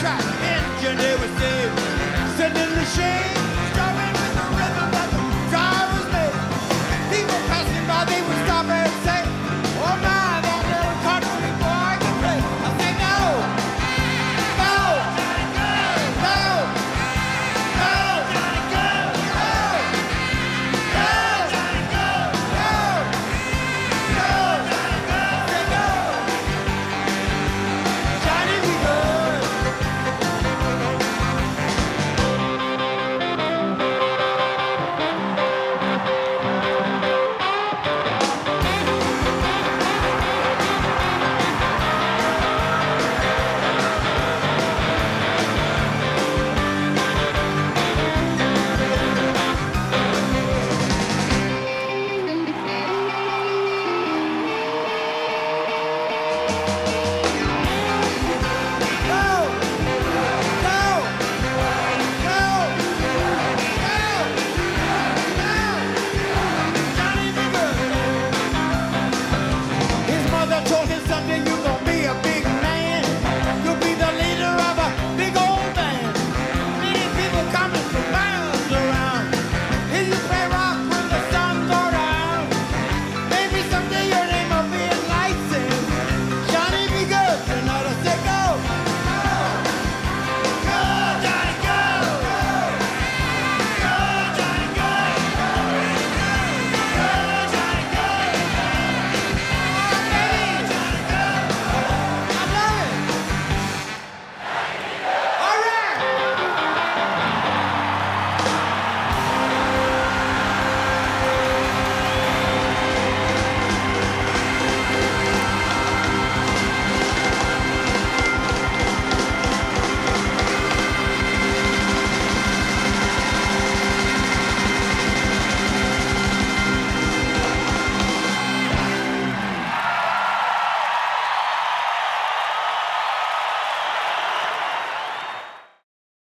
track ingenuity, sending the shade. Bye.